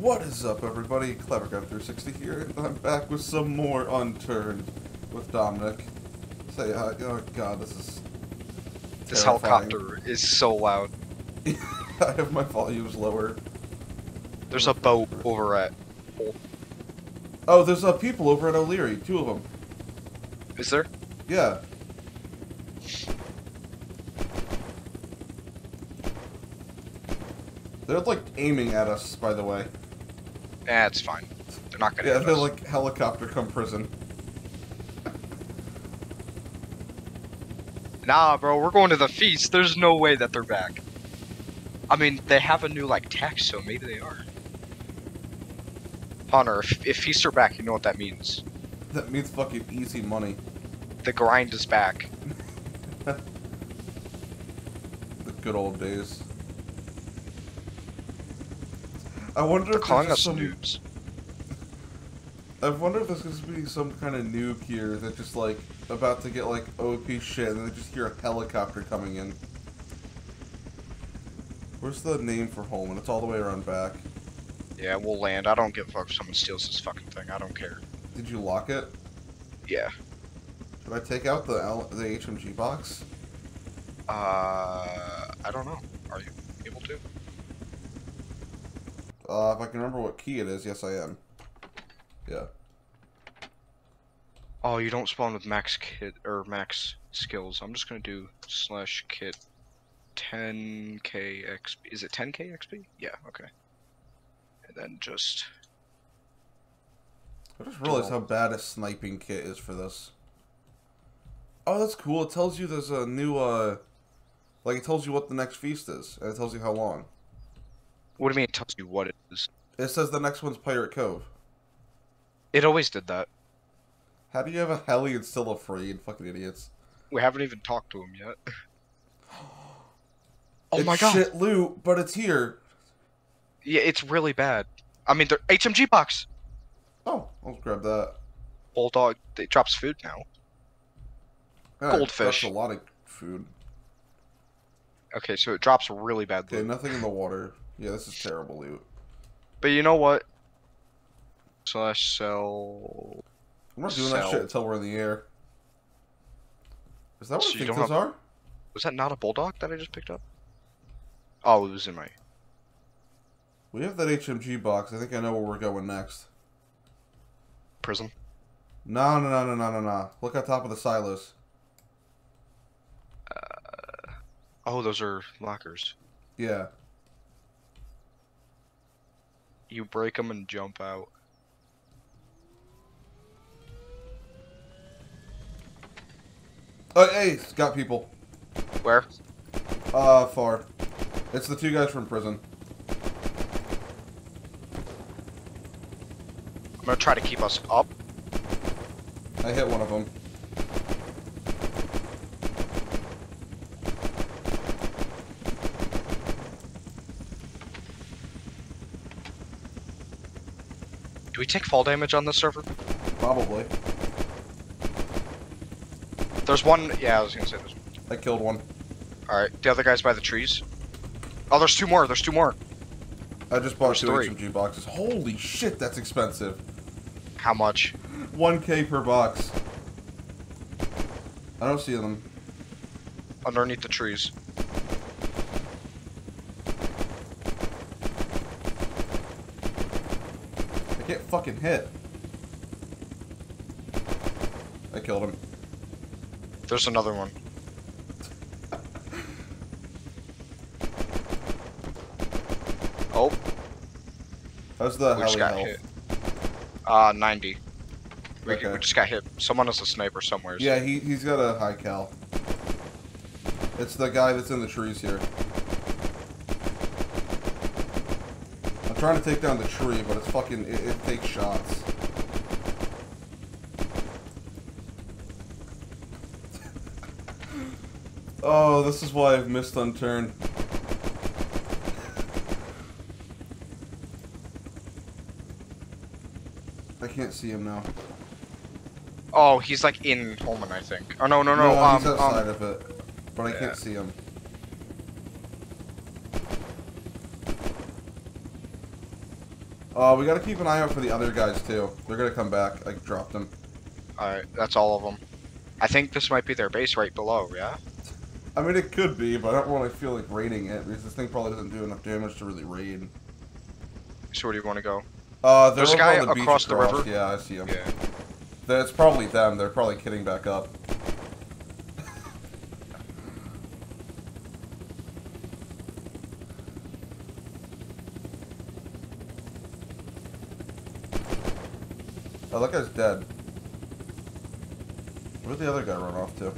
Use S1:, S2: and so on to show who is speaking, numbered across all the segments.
S1: What is up, everybody? Clever Guy 360 here. I'm back with some more Unturned with Dominic. Say hi. Oh god, this is.
S2: This
S1: terrifying.
S2: helicopter is so loud.
S1: I have my volumes lower.
S2: There's a boat over at.
S1: Oh, there's uh, people over at O'Leary. Two of them.
S2: Is there?
S1: Yeah. They're like aiming at us, by the way.
S2: Nah, it's fine. They're not gonna
S1: Yeah, they're
S2: us.
S1: like helicopter come prison.
S2: Nah, bro, we're going to the feast. There's no way that they're back. I mean, they have a new like tax, so maybe they are. Hunter, if, if feasts are back, you know what that means.
S1: That means fucking easy money.
S2: The grind is back.
S1: The good old days. I wonder
S2: They're
S1: if
S2: calling
S1: there's
S2: us
S1: some,
S2: noobs.
S1: I wonder if there's going to be some kind of nuke here that just like about to get like OP shit, and then they just hear a helicopter coming in. Where's the name for home? And it's all the way around back.
S2: Yeah, we'll land. I don't give a fuck if someone steals this fucking thing. I don't care.
S1: Did you lock it?
S2: Yeah.
S1: Should I take out the L- the HMG box?
S2: Uh, I don't know. Are you able to?
S1: Uh, if I can remember what key it is, yes I am. Yeah.
S2: Oh, you don't spawn with max kit or max skills. I'm just gonna do slash kit 10k XP. Is it 10k XP? Yeah, okay. And then just
S1: I just realized how bad a sniping kit is for this. Oh, that's cool. It tells you there's a new, uh, like it tells you what the next feast is, and it tells you how long.
S2: What do you mean? It tells you what it is.
S1: It says the next one's Pirate Cove.
S2: It always did that.
S1: How do you have a heli and still a afraid? Fucking idiots.
S2: We haven't even talked to him yet. oh
S1: it's
S2: my god!
S1: shit loot, but it's here.
S2: Yeah, it's really bad. I mean, the HMG box.
S1: Oh, I'll grab that.
S2: Bulldog. It drops food now.
S1: Yeah,
S2: Goldfish.
S1: That's a lot of food.
S2: Okay, so it drops really bad
S1: Okay, nothing in the water. Yeah, this is terrible loot.
S2: But you know what? Slash sell.
S1: I'm not doing that shit until we're in the air. Is that what
S2: So
S1: I think those
S2: have-
S1: are?
S2: Was that not a bulldog that I just picked up? Oh, it was in my.
S1: We have that HMG box. I think I know where we're going next.
S2: prison.
S1: No, no, no, no, no, no, no. Look on top of the silos.
S2: Uh, Oh, those are lockers.
S1: Yeah.
S2: You break them and jump out.
S1: Oh, hey, it's got people.
S2: Where?
S1: Uh, far. It's the two guys from prison.
S2: I'm gonna try to keep us up.
S1: I hit one of them.
S2: Do we take fall damage on this server?
S1: Probably.
S2: There's one. Yeah, I was gonna say there's.
S1: I killed one.
S2: All right, the other guy's by the trees. Oh, there's two more. There's two more.
S1: I just bought
S2: There's
S1: two
S2: three.
S1: HMG boxes. Holy shit, that's expensive.
S2: How much?
S1: 1k per box. I don't see them.
S2: Underneath the trees.
S1: I can't fucking hit. I killed him.
S2: There's another one. Oh,
S1: How's the
S2: we just got
S1: health?
S2: hit. Uh, 90. We,
S1: Okay.
S2: we just got hit. Someone has a sniper somewhere.
S1: Yeah, he, he's got a high cal. It's the guy that's in the trees here. Trying to take down the tree, but it's fucking, it, it takes shots. oh, this is why I've missed Unturned. I can't see him now.
S2: Oh, he's like in Holman, I think. Oh no, no, no.
S1: no
S2: um,
S1: he's outside
S2: um,
S1: of it, but I
S2: yeah.
S1: can't see him. Uh, we gotta keep an eye out for the other guys too. They're gonna come back. I dropped them.
S2: Alright, that's all of them. I think this might be their base right below, yeah?
S1: I mean, it could be, but I don't really feel like raiding it because this thing probably doesn't do enough damage to really raid.
S2: So where do you want to go?
S1: Uh,
S2: There's a guy
S1: the beach
S2: across the river.
S1: Yeah, I see him.
S2: Yeah.
S1: That's probably them. They're probably kidding back up. Oh, that guy's dead. Where'd the other guy run off to?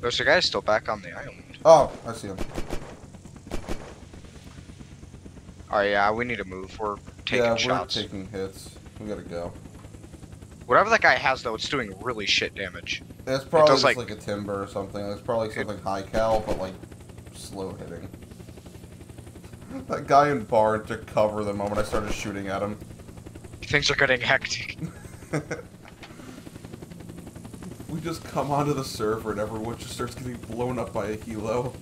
S2: There's a guy still back on the island.
S1: Oh, I see him.
S2: Alright, yeah, we need to move. We're taking
S1: yeah,
S2: shots.
S1: we're taking hits. We gotta go.
S2: Whatever that guy has, though, it's doing really shit damage.
S1: It's probably
S2: does,
S1: just
S2: like-
S1: like, a timber or something. It's probably something high cal, but like slow hitting. That guy in barn took cover the moment I started shooting at him.
S2: Things are getting hectic.
S1: we just come onto the server and everyone just starts getting blown up by a helo.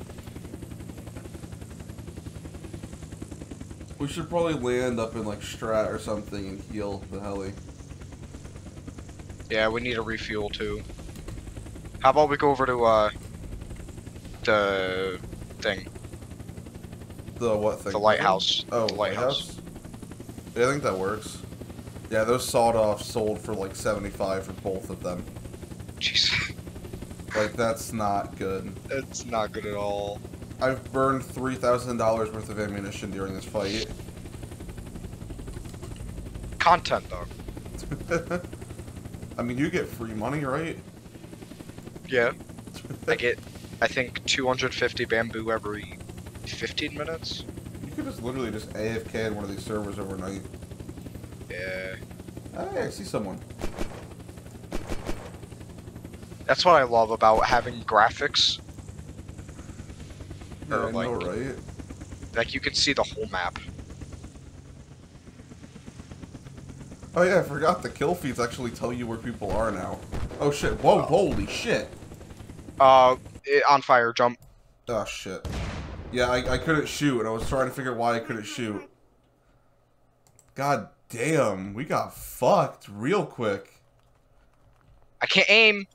S1: We should probably land up in like Strat or something and heal the heli.
S2: Yeah, we need a refuel, too. How about we go over to, uh... The... thing.
S1: The what thing?
S2: The lighthouse.
S1: Oh,
S2: the
S1: lighthouse. Yeah, I think that works. Yeah, those sawed-off sold for like 75 for both of them.
S2: Jeez.
S1: Like, that's not good.
S2: it's not good at all.
S1: I've burned $3,000 worth of ammunition during this fight.
S2: Content, though.
S1: I mean, you get free money, right?
S2: Yeah. I get, I think, 250 bamboo every 15 minutes.
S1: You could just literally just AFK in one of these servers overnight.
S2: Yeah.
S1: Hey, I see someone.
S2: That's what I love about having graphics.
S1: Yeah,
S2: Or,
S1: I know,
S2: like-
S1: right?
S2: Like, you can see the whole map.
S1: Oh yeah, I forgot the kill feeds actually tell you where people are now. Oh shit, whoa, holy shit.
S2: Uh, it, on fire, jump.
S1: Oh shit. Yeah, I, I couldn't shoot, and I was trying to figure out why I couldn't shoot. God damn, we got fucked real quick.
S2: I can't aim.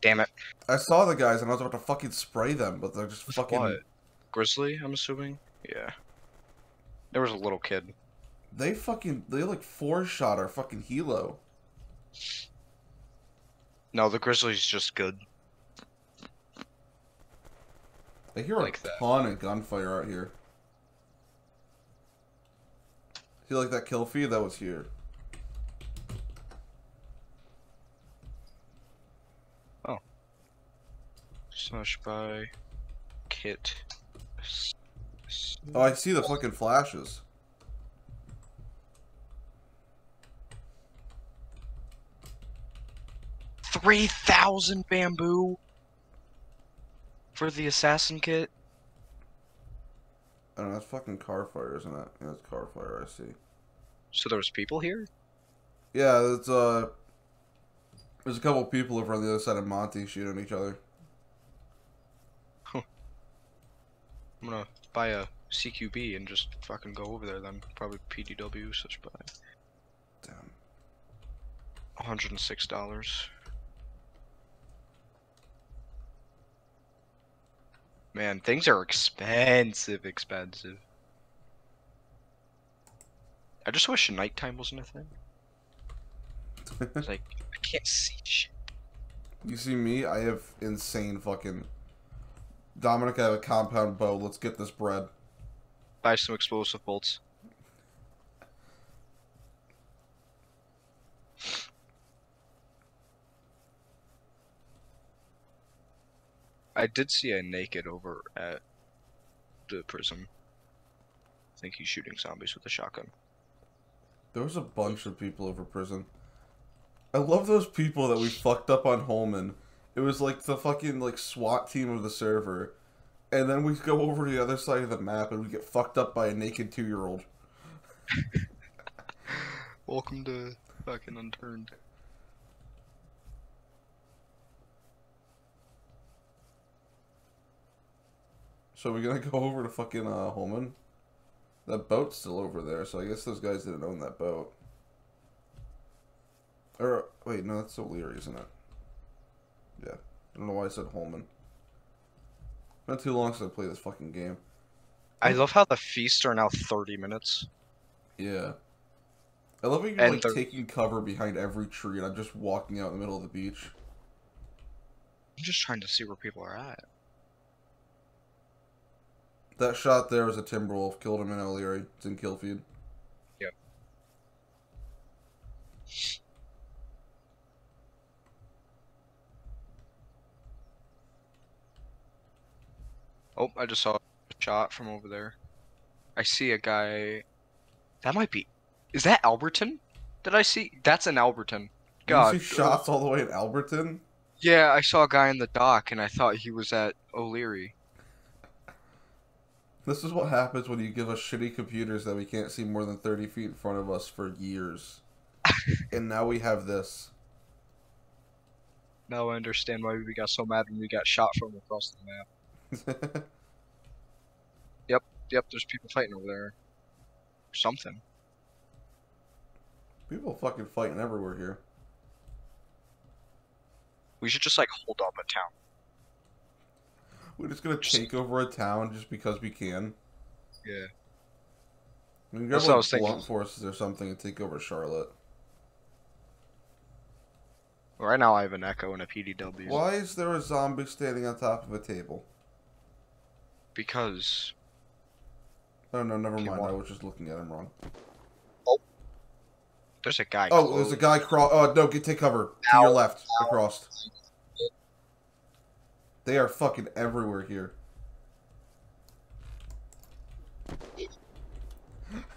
S2: Damn it.
S1: I saw the guys and I was about to fucking spray them, but they're just fucking.
S2: what? Grizzly, I'm assuming? Yeah. There was a little kid.
S1: They fucking. They like four shot our fucking helo.
S2: No, the Grizzly's just good.
S1: I hear
S2: Like
S1: a
S2: that.
S1: ton of gunfire out here. See like that kill feed that was here. Oh.
S2: Slash buy kit.
S1: Oh, I see the fucking flashes.
S2: Three thousand bamboo for the assassin kit?
S1: I don't know, that's fucking car fire, isn't it? Yeah, that's car fire, I see.
S2: So there was people here?
S1: Yeah, there's uh there's a couple people over on the other side of Monty shooting each other. Huh.
S2: I'm gonna buy a CQB and just fucking go over there then probably PDW such by
S1: Damn.
S2: $106. Man, things are expensive, expensive. I just wish nighttime wasn't a thing. Like I can't see shit.
S1: you see me? I have insane fucking Dominic, I have a compound bow. Let's get this bread.
S2: Buy some explosive bolts. I did see a naked over at the prison. I think he's shooting zombies with a shotgun.
S1: There was a bunch of people over prison. I love those people that we fucked up on Holman. It was like the fucking like SWAT team of the server. And then we go over to the other side of the map and we get fucked up by a naked two year old.
S2: Welcome to fucking unturned.
S1: So we're gonna go over to fucking uh, Holman. That boat's still over there, so I guess those guys didn't own that boat. Or wait, no, that's O'Leary, isn't it? Yeah. I don't know why I said Holman. Not too long since I played this fucking game.
S2: I love how the feasts are now 30 minutes.
S1: Yeah. I love how you're
S2: And
S1: like
S2: the-
S1: taking cover behind every tree and I'm just walking out in the middle of the beach.
S2: I'm just trying to see where people are at.
S1: That shot there was a Timberwolf, killed him in O'Leary. It's in kill feed.
S2: Yep. Oh, I just saw a shot from over there. I see a guy. That might be. Is that Alberton? Did I see? That's an Alberton. God.
S1: You see uh, shots all the way in Alberton?
S2: Yeah, I saw a guy in the dock and I thought he was at O'Leary.
S1: This is what happens when you give us shitty computers that we can't see more than 30 feet in front of us for years. and now we have this.
S2: Now I understand why we got so mad when we got shot from across the map. Yep, yep, there's people fighting over there. Something.
S1: People fucking fighting everywhere here.
S2: We should just like hold up a town.
S1: We're just gonna take over a town just because we can.
S2: Yeah.
S1: We can grab
S2: That's what I
S1: like
S2: was thinking.
S1: blunt forces or something and take over Charlotte.
S2: Right now I have an Echo and a PDW.
S1: Why is there a zombie standing on top of a table?
S2: Because
S1: Oh no, never mind.
S2: why?
S1: I was just looking at him wrong. Oh.
S2: There's a guy.
S1: Oh, there's a guy cross. Oh no, get take cover to your left, across. They are fucking everywhere here.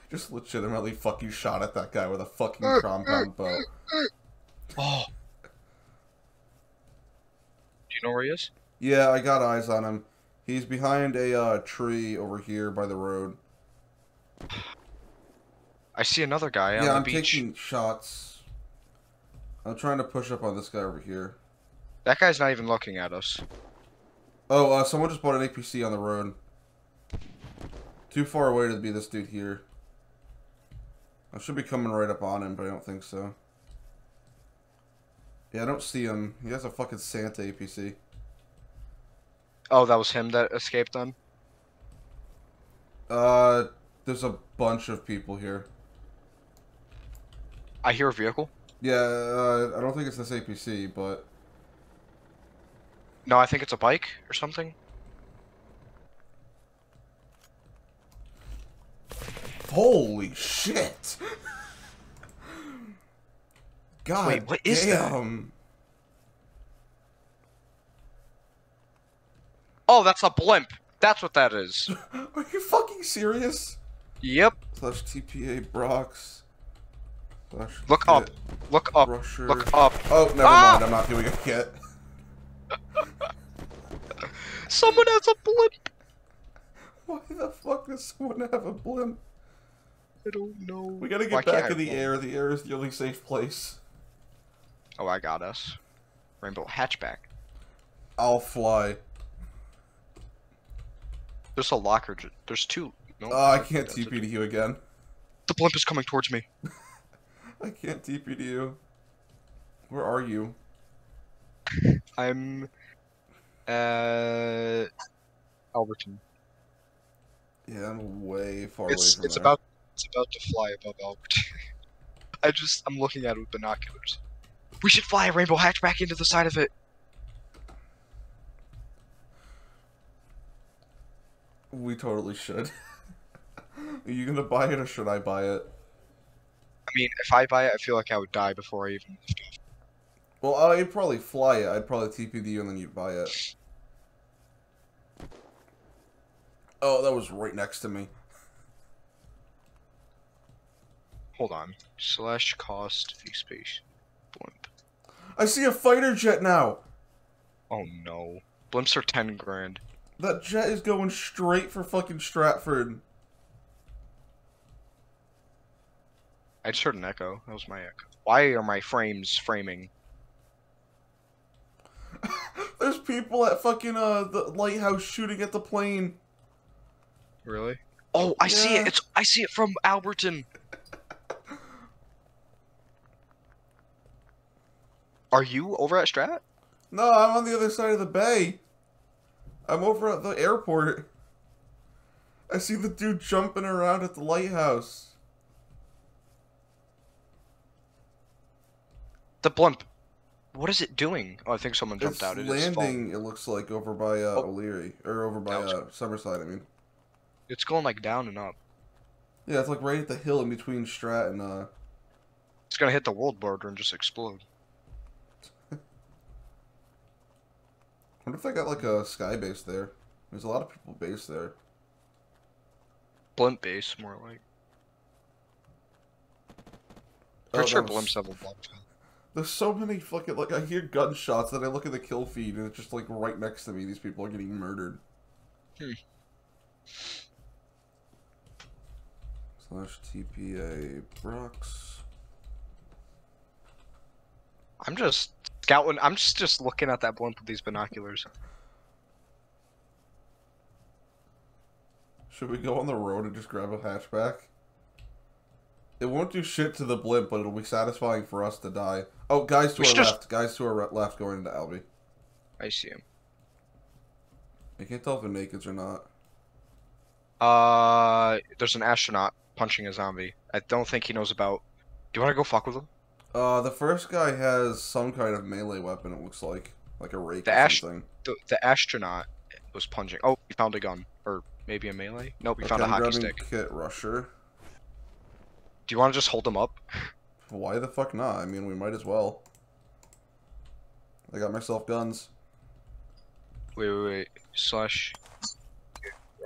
S1: Just legitimately fucking shot at that guy with a fucking compound bow.
S2: Oh. Do you know where he is?
S1: Yeah, I got eyes on him. He's behind a uh, tree over here by the road.
S2: I see another guy on
S1: yeah, I'm
S2: beach.
S1: taking shots. I'm trying to push up on this guy over here.
S2: That guy's not even looking at us.
S1: Oh, uh, someone just bought an APC on the road. Too far away to be this dude here. I should be coming right up on him, but I don't think so. Yeah, I don't see him. He has a fucking Santa APC.
S2: Oh, that was him that escaped then?
S1: Uh, there's a bunch of people here.
S2: I hear a vehicle.
S1: Yeah, uh, I don't think it's this APC, but
S2: No, I think it's a bike or something.
S1: holy shit! God
S2: Wait, what is that?
S1: damn.
S2: Oh, that's a blimp. That's what that is.
S1: Are you fucking serious?
S2: yep.
S1: Slash TPA Brox. Slash
S2: Look
S1: kit
S2: up. Look up.
S1: Brusher.
S2: Look up.
S1: Oh, never
S2: Ah!
S1: mind. I'm not doing a kit.
S2: Someone has a blimp.
S1: Why the fuck does someone have a blimp?
S2: I don't know.
S1: We gotta get
S2: can't
S1: back
S2: I
S1: in the
S2: roll?
S1: air. The air is the only safe place.
S2: Oh, I got us. Rainbow hatchback.
S1: I'll fly.
S2: There's a locker. There's two. No.
S1: Oh, I can't
S2: that's it.
S1: TP to you again.
S2: The blimp is coming towards me.
S1: I can't TP to you. Where are you?
S2: I'm uh, at Alberton.
S1: Yeah, I'm way far
S2: It's
S1: away from
S2: it's
S1: there.
S2: about it's about to fly above Alberton. I just I'm looking at it with binoculars. We should fly a rainbow hatchback into the side of it.
S1: We totally should. Are you gonna buy it or should I buy it?
S2: I mean, if I buy it, I feel like I would die before I even lift off.
S1: Well, I'd probably fly it. I'd probably TP to you and then you'd buy it. Oh, that was right next to me.
S2: Hold on. Slash cost space. Blimp.
S1: I see a fighter jet now.
S2: Oh no. Blimps are ten grand.
S1: That jet is going straight for fucking Stratford.
S2: I just heard an echo. That was my echo. Why are my frames framing?
S1: There's people at fucking uh the lighthouse shooting at the plane.
S2: Really? Oh, I see it. It's I see it from Alberton. Are you over at Strat?
S1: No, I'm on the other side of the bay. I'm over at the airport. I see the dude jumping around at the lighthouse.
S2: The blimp. What is it doing? Oh, I think someone jumped
S1: It's
S2: out. It
S1: landing, it looks like, over by uh,
S2: Oh.
S1: O'Leary. Or over by uh, Summerside, I mean.
S2: It's going like down and up.
S1: Yeah, it's like right at the hill in between Strat and, uh...
S2: It's gonna hit the world border and just explode.
S1: wonder if they got, like, a sky base there. There's a lot of people based there.
S2: Blimp base, more like.
S1: Oh,
S2: Pretty sure
S1: was-
S2: blimps have a blimp.
S1: There's so many fucking, like, I hear gunshots, then I look at the kill feed, and it's just, like, right next to me, these people are getting murdered.
S2: Hmm.
S1: Slash TPA Brox.
S2: I'm just scouting. I'm just just looking at that blimp with these binoculars.
S1: Should we go on the road and just grab a hatchback? It won't do shit to the blimp, but it'll be satisfying for us to die. Oh, guys to
S2: We
S1: our
S2: just-
S1: left. Guys to our left going into Albie.
S2: I see him.
S1: I can't tell if they're naked or not.
S2: Uh, there's an astronaut punching a zombie. I don't think he knows about. Do you want to go fuck with him?
S1: Uh, the first guy has some kind of melee weapon, it looks like. Like a rake
S2: The
S1: or something.
S2: The the astronaut was punching. Oh, he found a gun, or maybe a melee. Nope, he found a
S1: Okay, I'm
S2: hockey stick.
S1: Kit Rusher.
S2: Do you want to just hold them up?
S1: Why the fuck not? I mean, we might as well. I got myself guns.
S2: Wait, wait, wait. Slash.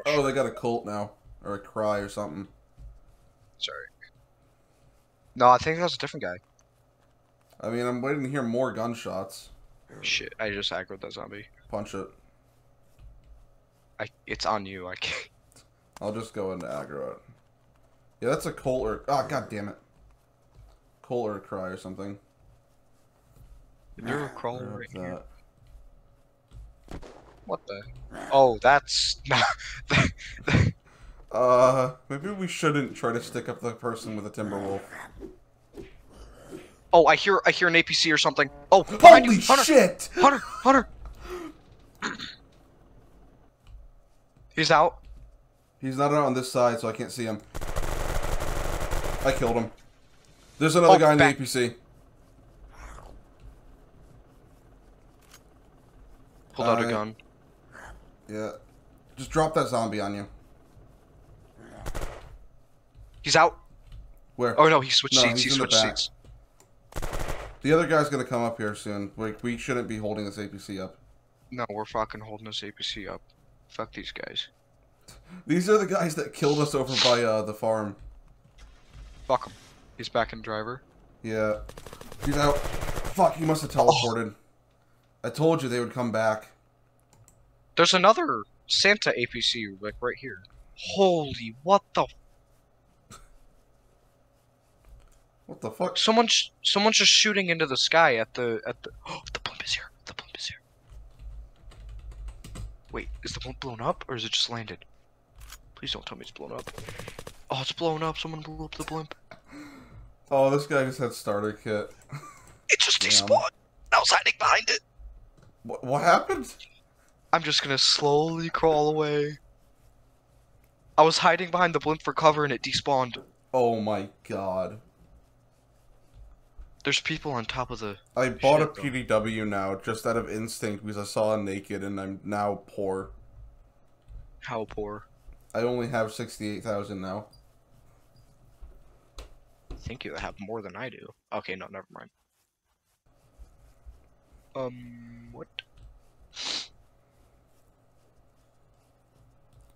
S1: Oh, they got a Colt now. Or a Cry or something.
S2: Sorry. No, I think that's a different guy.
S1: I mean, I'm waiting to hear more gunshots.
S2: Shit, I just aggroed that zombie.
S1: Punch it.
S2: I. It's on you. I can't.
S1: I'll just go into aggro it. Yeah, that's a Colt or... Ah, god damn it. Colt or a Cry or something.
S2: You're a crawler
S1: Grab
S2: right here.
S1: that.
S2: What the? Oh, that's not.
S1: Uh, maybe we shouldn't try to stick up the person with a Timberwolf.
S2: oh, I hear. I hear an APC or something. Oh,
S1: Holy
S2: you, Hunter,
S1: shit!
S2: Hunter, Hunter. He's out.
S1: He's not out on this side, so I can't see him. I killed him. There's another
S2: Oh,
S1: guy in the APC.
S2: Pulled out a gun.
S1: Yeah. Just drop that zombie on you.
S2: He's out.
S1: Where?
S2: Oh no, he switched
S1: No,
S2: seats.
S1: he's
S2: He
S1: in the
S2: switched seats.
S1: The other guy's gonna come up here soon. Like, we shouldn't be holding this APC up.
S2: No, we're fucking holding this APC up. Fuck these guys.
S1: These are the guys that killed us over by uh, the farm.
S2: Fuck him. He's back in driver.
S1: Yeah. He's out. Fuck, he must have teleported. I told you they would come back.
S2: There's another Santa APC like right here. Holy, what the?
S1: What the fuck?
S2: Someone's someone's just shooting into the sky at the at the. Oh, the blimp is here. The blimp is here. Wait, is the blimp blown up or is it just landed? Please don't tell me it's blown up. Oh, it's blown up. Someone blew up the blimp.
S1: Oh, this guy just had starter kit.
S2: It just
S1: Damn.
S2: despawned. I was hiding behind it.
S1: What, what happened?
S2: I'm just gonna slowly crawl away. I was hiding behind the blimp for cover and it despawned.
S1: Oh my god.
S2: There's people on top of the.
S1: I bought a PDW now just out of instinct because I saw a naked and I'm now poor.
S2: How poor.
S1: I only have 68,000 now.
S2: I think you have more than I do. Okay, no, never mind. Um, what?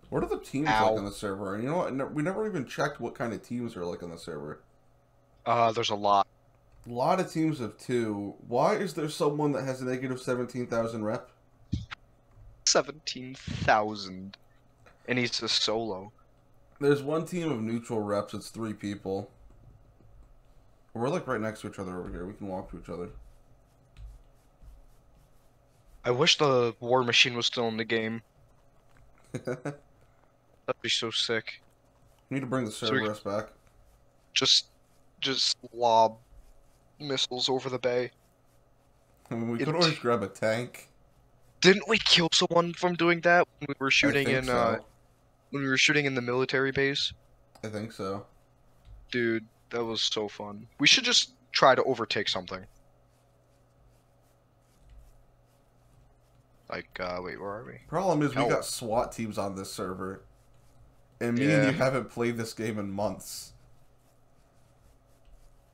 S1: What are the teams
S2: Ow.
S1: like on the server? And you know what? We never even checked what kind of teams are like on the server.
S2: Uh, there's a lot.
S1: A lot of teams of two. Why is there someone that has a negative 17,000 rep?
S2: 17,000. And he's a solo.
S1: There's one team of neutral reps. It's three people. We're like right next to each other over here. We can walk to each other.
S2: I wish the war machine was still in the game. That'd be so sick.
S1: We need to bring the
S2: So
S1: Cerberus back.
S2: Just, just lob missiles over the bay.
S1: I mean, we
S2: It-
S1: could always grab a tank.
S2: Didn't we kill someone from doing that when we were shooting in
S1: so.
S2: uh when we were shooting in the military base?
S1: I think so.
S2: Dude, that was so fun. We should just try to overtake something. Like, uh, wait, where are we?
S1: Problem is, we
S2: Oh.
S1: got SWAT teams on this server, and me and you haven't played this game in months.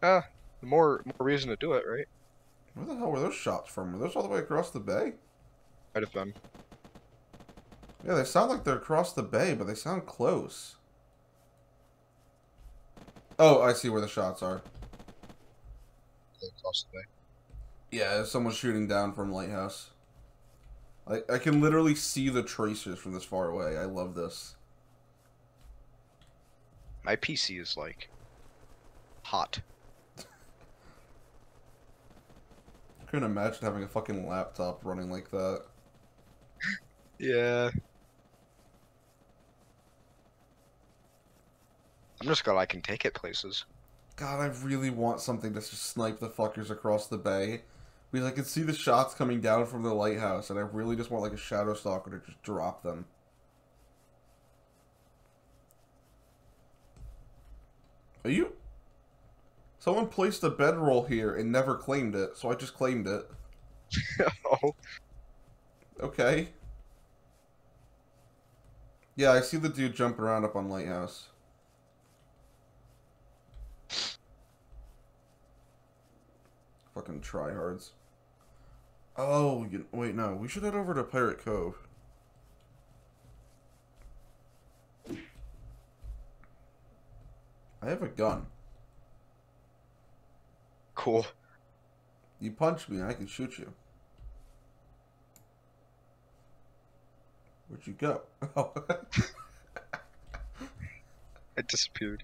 S2: The more, more reason to do it, right?
S1: Where the hell were those shots from? Were those all the way across the bay?
S2: Might have been.
S1: Yeah, they sound like they're across the bay, but they sound close. Oh, I see where the shots are.
S2: Across the bay.
S1: Yeah, someone's shooting down from lighthouse. I I can literally see the tracers from this far away. I love this.
S2: My PC is like hot.
S1: I couldn't imagine having a fucking laptop running like that.
S2: Yeah. I'm just glad I can take it places.
S1: God, I really want something to just snipe the fuckers across the bay. Because I can see the shots coming down from the lighthouse, and I really just want like a shadow stalker to just drop them. Are you? Someone placed a bedroll here and never claimed it, so I just claimed it.
S2: oh.
S1: Okay. Yeah, I see the dude jumping around up on lighthouse. Fucking tryhards. Oh, you, wait, no. We should head over to Pirate Cove. I have a gun.
S2: Cool.
S1: You punch me, I can shoot you. Where'd you go? Oh.
S2: It disappeared.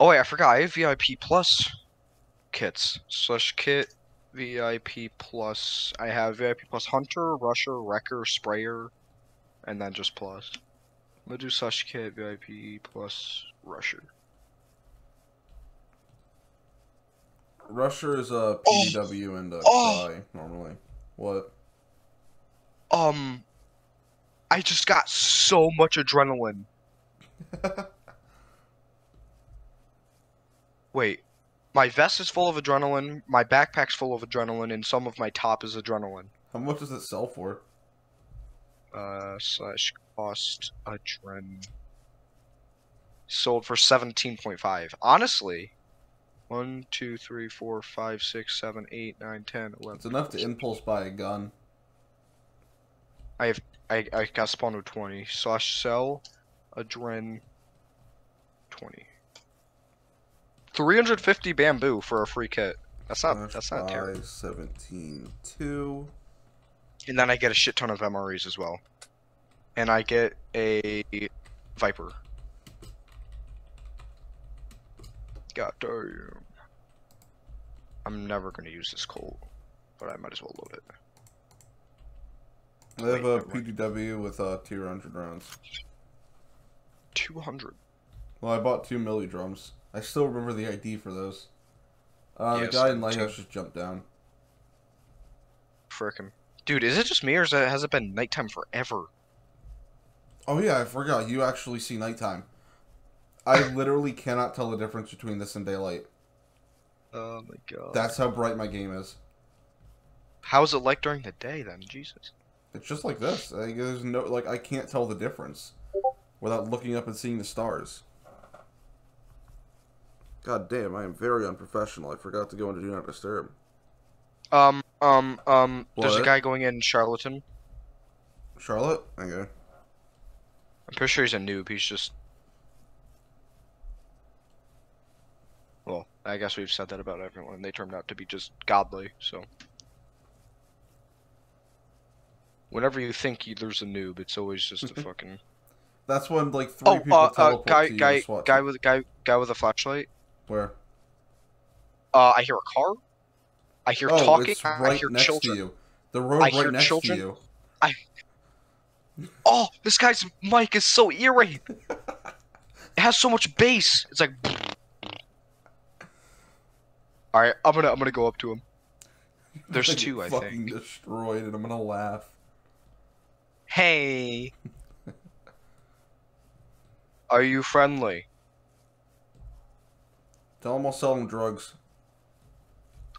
S2: Oh wait, I forgot. I have VIP plus kits. Slash kit VIP plus. I have VIP plus hunter, rusher, wrecker, sprayer, and then just plus. I'm gonna do slash kit VIP plus rusher.
S1: Rusher is a
S2: Oh.
S1: PDW and a
S2: Oh.
S1: Cry, normally. What?
S2: Um, I just got so much adrenaline. Wait, my vest is full of adrenaline, my backpack's full of adrenaline, and some of my top is adrenaline.
S1: How much does it sell for?
S2: Uh, slash cost adren. Sold for 17.5. Honestly, 1, 2, 3, 4, 5, 6, 7, 8, 9, 10, 11.
S1: It's enough to impulse buy a gun.
S2: I, have I got spawned with 20. Slash sell adren 20. 350 bamboo for a free kit. That's not that's not terrible.
S1: 17 2.
S2: And then I get a shit ton of MREs as well. And I get a Viper. God damn. I'm never gonna use this Colt, but I might as well load it.
S1: I have a. PDW with uh, tier 100 rounds.
S2: 200.
S1: Well, I bought two milli drums. I still remember the ID for those. Uh, the guy in Lighthouse just jumped down.
S2: Frickin'. Dude, is it just me or is it, has it been nighttime forever?
S1: Oh yeah, I forgot. You actually see nighttime. I literally cannot tell the difference between this and daylight.
S2: Oh my god.
S1: That's how bright my game is.
S2: How's it like during the day then? Jesus.
S1: It's just like this. Like, there's no like I can't tell the difference without looking up and seeing the stars. God damn, I am very unprofessional. I forgot to go into Do Not Disturb.
S2: Um, um, um, there's a guy going in Charlottetown.
S1: Charlotte? Okay.
S2: I'm pretty sure he's a noob. He's just. Well, I guess we've said that about everyone. They turned out to be just godly, so. Whenever you think you, there's a noob, it's always just a fucking.
S1: That's when like three
S2: Oh,
S1: people
S2: uh, uh, guy,
S1: to you
S2: guy,
S1: and
S2: guy
S1: team.
S2: with guy, guy with a flashlight.
S1: Where?
S2: Uh, I hear a car. I hear
S1: oh,
S2: talking.
S1: It's right I
S2: hear
S1: next
S2: children.
S1: To you. The road
S2: I
S1: right next
S2: children.
S1: to you. I.
S2: Oh, this guy's mic is so eerie. it has so much bass. It's like. All right, I'm gonna I'm gonna go up to him. There's
S1: like
S2: two, I think.
S1: Destroyed, and I'm gonna laugh.
S2: Hey. Are you friendly?
S1: Tell him I'll sell him drugs.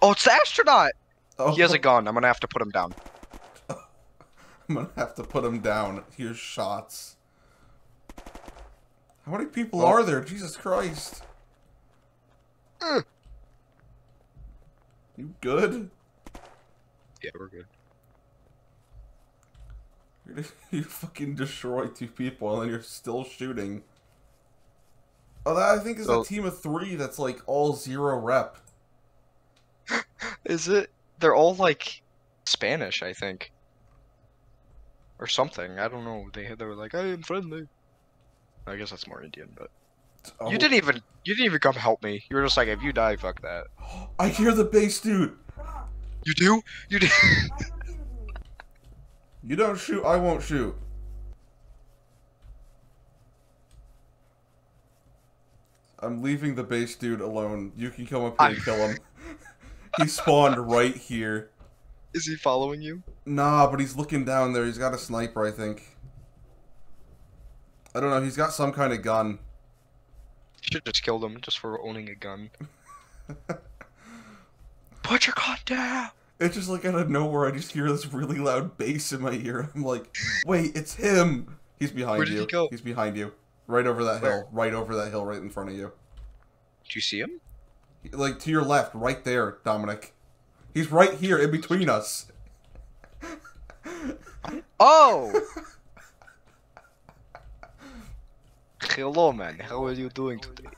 S2: Oh, it's the astronaut!
S1: Oh.
S2: He has a gun. I'm gonna have to put him down.
S1: I'm gonna have to put him down. Here's shots. How many people
S2: oh.
S1: are there? Jesus Christ.
S2: Mm.
S1: You good?
S2: Yeah, we're good.
S1: You you fucking destroy two people and then you're still shooting. Oh, that I think is
S2: so,
S1: a team of three that's like all zero rep.
S2: Is it? They're all like Spanish, I think, or something. I don't know. They they were like, "I am friendly." I guess that's more Indian, but
S1: oh.
S2: you didn't even you didn't even come help me. You were just like, "If you die, fuck that."
S1: I hear the bass, dude.
S2: You do? You do?
S1: you don't shoot. I won't shoot. I'm leaving the base dude alone. You can come up here and kill him. he spawned right here.
S2: Is he following you?
S1: Nah, but he's looking down there. He's got a sniper, I think. I don't know. He's got some kind of gun.
S2: Should just kill him just for owning a gun. Put your gun down.
S1: It's just like out of nowhere, I just hear this really loud bass in my ear. I'm like, wait, it's him. He's behind
S2: Where did
S1: you.
S2: He go?
S1: He's behind you. Right over that
S2: Where?
S1: hill. Right over that hill right in front of you.
S2: Do you see him?
S1: Like to your left, right there, Dominic. He's right here in between us.
S2: oh! Hello, man. How are you doing today?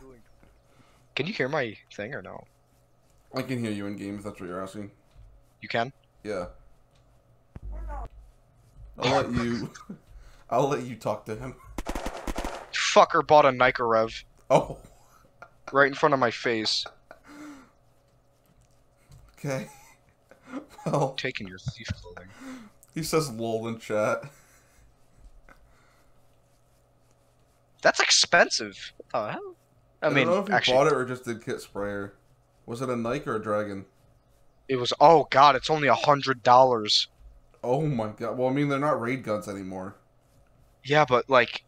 S2: Can you hear my thing or no?
S1: I can hear you in game. If That's what you're asking.
S2: You can?
S1: Yeah. I'll let you. I'll let you talk to him
S2: fucker bought a Nykorev.
S1: Oh.
S2: Right in front of my face.
S1: Okay. Well.
S2: Taking your thief clothing.
S1: He says lol in chat.
S2: That's expensive. Oh hell? I,
S1: I
S2: mean,
S1: don't know if you
S2: actually,
S1: bought it or just did kit sprayer. Was it a Nike or a Dragon?
S2: It was. Oh God, it's only a hundred dollars.
S1: Oh my God. Well, I mean, they're not raid guns anymore.
S2: Yeah, but like,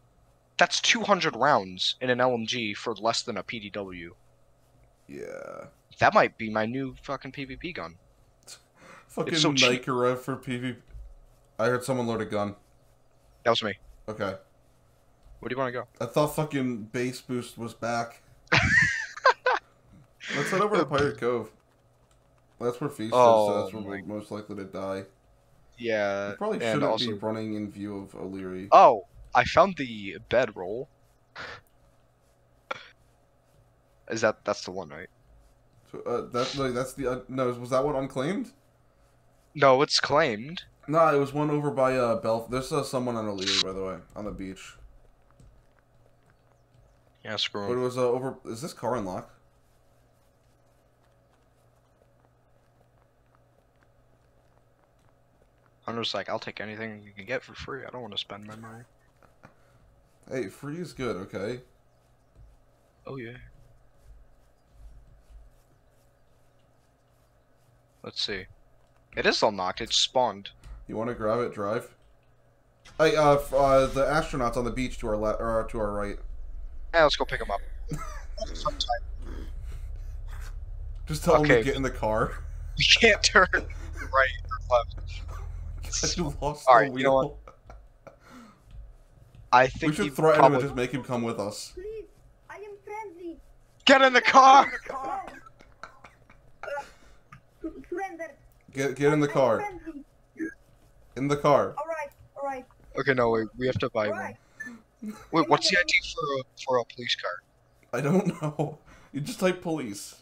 S2: that's 200 rounds in an LMG for less than a PDW.
S1: Yeah.
S2: That might be my new fucking PvP gun.
S1: fucking
S2: it's
S1: so Nikera for PvP. I heard someone load a gun.
S2: That was me.
S1: Okay.
S2: Where do you want to go?
S1: I thought fucking base boost was back. Let's head over to Pirate Cove. That's where Feast oh, is, so
S2: oh
S1: that's where we're most likely to die.
S2: Yeah.
S1: We probably shouldn't
S2: also...
S1: be running in view of O'Leary.
S2: Oh, I found the bedroll. Is that that's the one, right?
S1: So, uh, that's like, that's the uh, no. Was that one unclaimed?
S2: No, it's claimed.
S1: No, nah, it was one over by uh Belf. There's uh, someone on a leader, by the way, on the beach.
S2: Yeah, screw.
S1: But it was uh, over. Is this car unlocked?
S2: I'm just like, I'll take anything you can get for free. I don't want to spend my money.
S1: Hey, free is good, okay?
S2: Oh, yeah. Let's see. It is unlocked. It's It spawned.
S1: You want to grab it, drive? Hey, uh, uh the astronauts on the beach to our left or to our right.
S2: Yeah, let's go pick them up.
S1: Just tell
S2: okay.
S1: them to get in the car.
S2: You can't turn right or left.
S1: You lost
S2: All right, wheel. you know
S1: what?
S2: I think
S1: we
S2: should
S1: threaten probably... him and just make him come with us.
S3: Please, I am friendly.
S2: Get in the car.
S3: get uh,
S1: get in the car. In the car.
S3: All right, all right.
S2: Okay, no wait. We have to buy
S3: right.
S2: one. Wait, what's the ID for a, for a police car?
S1: I don't know. You just type police.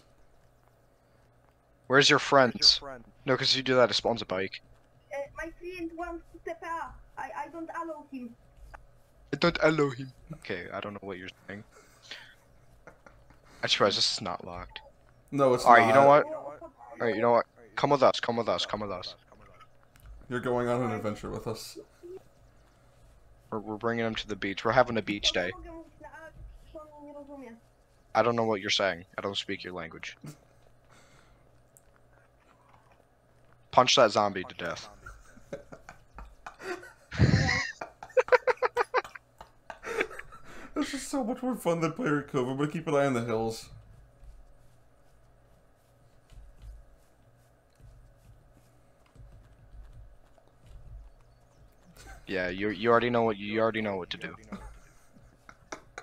S2: Where's your? Where's your friend? No, because you do that, it spawns a bike.
S3: Uh, my friend wants to step out. I, I don't allow him.
S2: I don't allow him. Okay, I don't know what you're saying. I swear, this is not locked.
S1: No, it's
S2: All right,
S1: not.
S2: Alright, you know what? Alright, you know what? Come with us, come with us, come with us.
S1: You're going on an adventure with us.
S2: We're, we're bringing him to the beach. We're having a beach day. I don't know what you're saying. I don't speak your language. Punch that zombie to death.
S1: It's just so much more fun than Pirate Cove. I'm keep an eye on the hills.
S2: Yeah, you you already know what you already know what to do.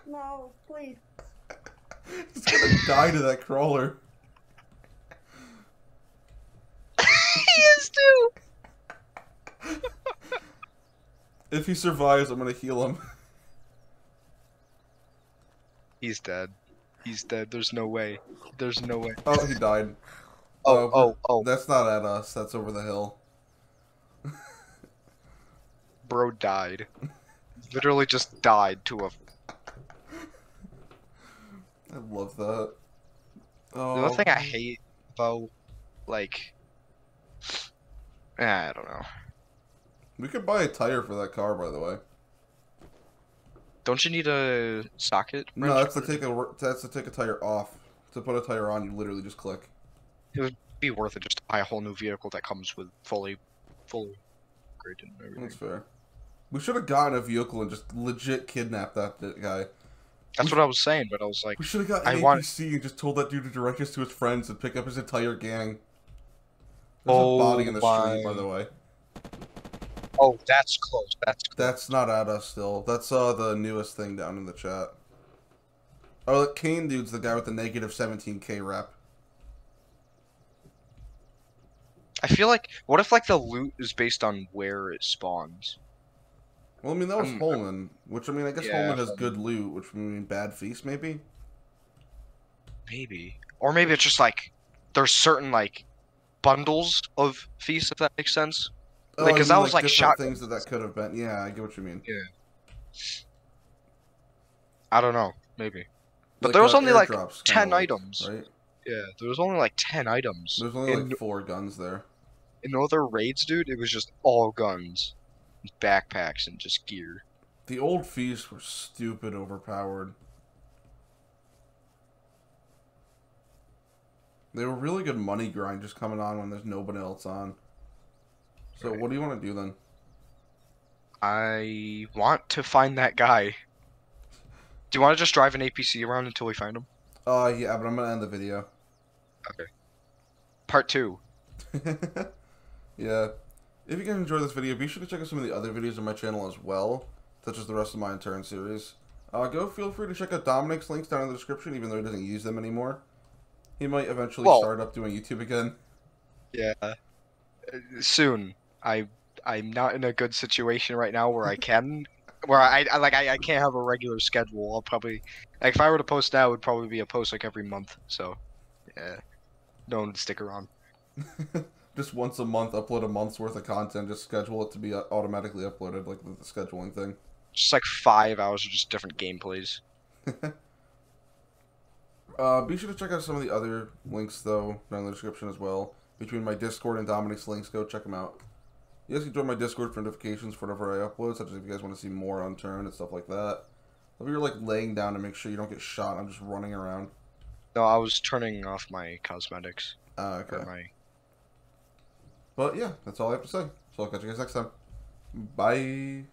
S3: No, please.
S1: He's gonna die to that crawler.
S2: he is too.
S1: If he survives, I'm gonna heal him.
S2: He's dead. He's dead. There's no way. There's no way.
S1: Oh, he died.
S2: Oh, oh, oh.
S1: That's not at us. That's over the hill.
S2: Bro died. Literally just died to a.
S1: I love that.
S2: The
S1: Oh,
S2: other thing I hate about, like, I don't know.
S1: we could buy a tire for that car, by the way.
S2: Don't you need a socket?
S1: No, that's to take a that's to take a tire off. To put a tire on, you literally just click.
S2: It would be worth it just to buy a whole new vehicle that comes with fully, fully upgraded and everything.
S1: That's fair. We should have gotten a vehicle and just legit kidnapped that guy.
S2: That's what I was saying, but I was like,
S1: We should have got
S2: I
S1: an
S2: want-
S1: APC and just told that dude to direct us to his friends and pick up his entire gang. There's
S2: Oh
S1: a body in the street, by the oh way.
S2: Oh, that's close. That's
S1: That's not at us still. That's uh the newest thing down in the chat. Oh, the Kane dude's the guy with the negative 17k rep.
S2: I feel like, what if like the loot is based on where it spawns?
S1: Well, I mean that was
S2: Um,
S1: Holman, which I mean I guess
S2: yeah,
S1: Holman has good loot, which would mean bad feast maybe.
S2: Maybe, or maybe it's just like there's certain like bundles of feasts, if that makes sense. Like,
S1: you
S2: 'cause
S1: mean,
S2: that was, like,
S1: different
S2: shotguns.
S1: things that that could have been. Yeah, I get what you mean. Yeah.
S2: I don't know, maybe. But
S1: Like,
S2: there was
S1: uh,
S2: only, like, 10
S1: like,
S2: items.
S1: right?
S2: Yeah, there was only like ten items.
S1: There's only
S2: in,
S1: like four guns there.
S2: in other raids, dude, it was just all guns, backpacks, and just gear.
S1: The old feasts were stupid overpowered. They were really good money grind just coming on when there's nobody else on. So
S2: Right.
S1: what do you want to do then?
S2: I want to find that guy. Do you want to just drive an APC around until we find him?
S1: Uh yeah, but I'm gonna end the video. Okay.
S2: Part two.
S1: yeah. If you guys enjoyed this video, be sure to check out some of the other videos on my channel as well, such as the rest of my Unturned series. Uh, go feel free to check out Dohmnic's links down in the description, even though he doesn't use them anymore. He might eventually
S2: Well-
S1: start up doing YouTube again.
S2: Yeah. Uh, Soon. I I'm not in a good situation right now where I can where I, I like I, I can't have a regular schedule. I'll probably like if I were to post now it would probably be a post like every month. So yeah. No one would stick around.
S1: just once a month, upload a month's worth of content. Just schedule it to be uh, automatically uploaded, like the, the scheduling thing.
S2: Just like five hours of just different gameplays.
S1: Uh, be sure to check out some of the other links though down in the description as well. Between my Discord and Dohmnic's links, go check them out. You guys can join my Discord for notifications for whenever I upload, such as if you guys want to see more Unturned and stuff like that. If you're like laying down to make sure you don't get shot, I'm just running around.
S2: No, I was turning off my cosmetics.
S1: Uh, okay.
S2: my
S1: But yeah, that's all I have to say. So I'll catch you guys next time. Bye.